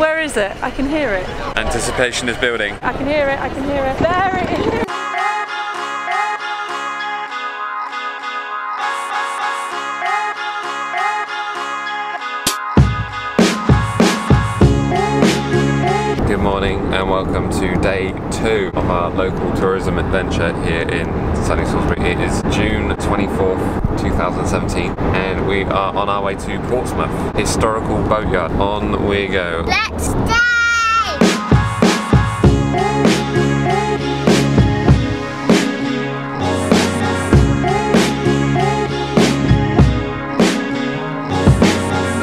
Where is it? I can hear it. Anticipation is building. I can hear it. I can hear it. There it is. Good morning and welcome to day two of our local tourism adventure here in sunny Salisbury. It is June 24th, 2017 and we are on our way to Portsmouth Historical Boatyard. On we go. Let's stay!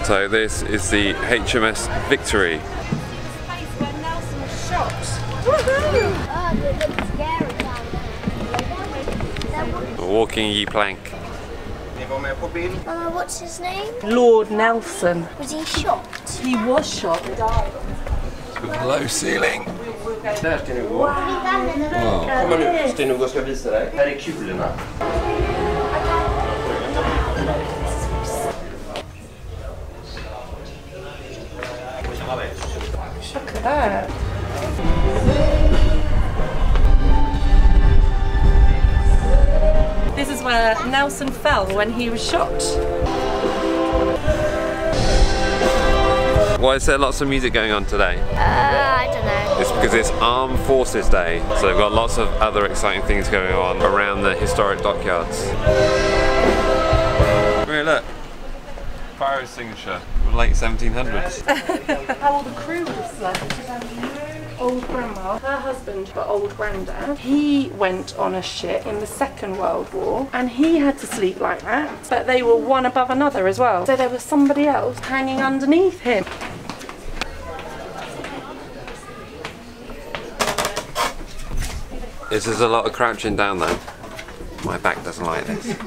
So this is the HMS Victory. Oh, it looks scary down there. A walking ye plank. Mama, what's his name? Lord Nelson. Was he shocked? He was shot. Low ceiling. Där Sten-Hugo. Kom nu, Sten-Hugo ska visa dig. Här är kulorna. Look at that. Where Nelson fell when he was shot. Why is there lots of music going on today? Uh, I don't know. It's because it's Armed Forces Day, so they've got lots of other exciting things going on around the historic dockyards. Hey, look. Fire signature, from late 1700s. How all the crew would have slept. Old grandma, her husband, but old granddad, he went on a ship in the Second World War and he had to sleep like that, but they were one above another as well. So there was somebody else hanging underneath him. this is a lot of crouching down though. My back doesn't like this.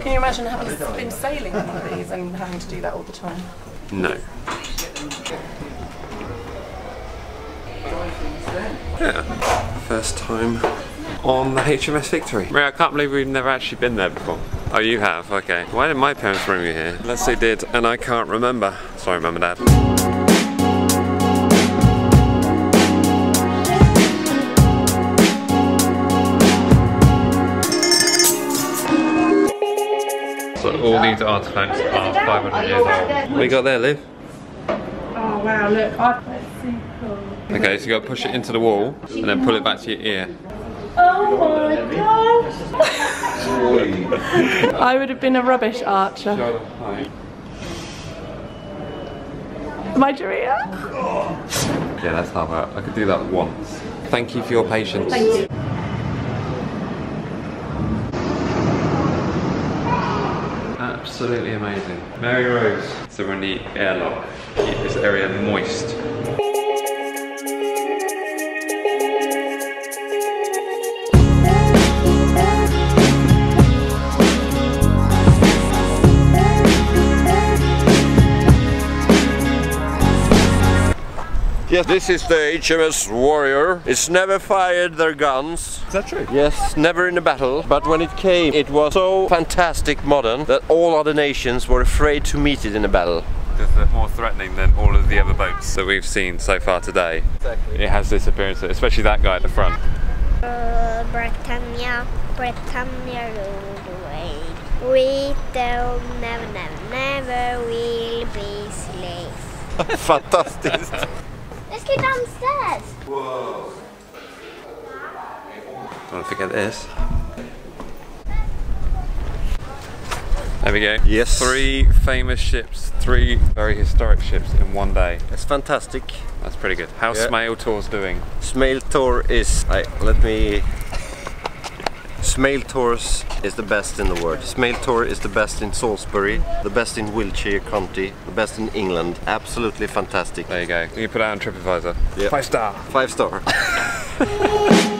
Can you imagine having been sailing on one of these and having to do that all the time? No. Yeah. First time on the HMS Victory. Maria, I can't believe we've never actually been there before. Oh, you have? Okay. Why did my parents bring me here? Unless they did, and I can't remember. Sorry, Mum and Dad. So all these artifacts are 500 years old. What you got there, Liv? Oh wow, look, I that's super cool. Okay, so you got to push it into the wall and then pull it back to your ear. Oh my gosh! I would have been a rubbish archer. My Maria? Yeah, that's half out. I could do that once. Thank you for your patience. Thank you. Absolutely amazing. Mary Rose. So we're in the airlock. Keep this area moist. Yes, this is the HMS Warrior. It's never fired their guns. Is that true? Yes, never in a battle. But when it came, it was so fantastic modern that all other nations were afraid to meet it in a battle. Just more threatening than all of the other boats that we've seen so far today. Exactly. It has this appearance, especially that guy at the front. Uh, Britannia, Britannia ruled away. We don't never, never, never will be slaves. Fantastiskt. Let's go downstairs. Don't forget this. There we go. Yes. Three famous ships, three very historic ships in one day. It's fantastic. That's pretty good. How's Yeah. Smale Tours doing? Smale Tour is, I, let me, Smale Tours is the best in the world. Smale Tour is the best in Salisbury, the best in Wiltshire County, the best in England. Absolutely fantastic. There you go. You put it out on TripAdvisor. Yeah. Five star. Five star.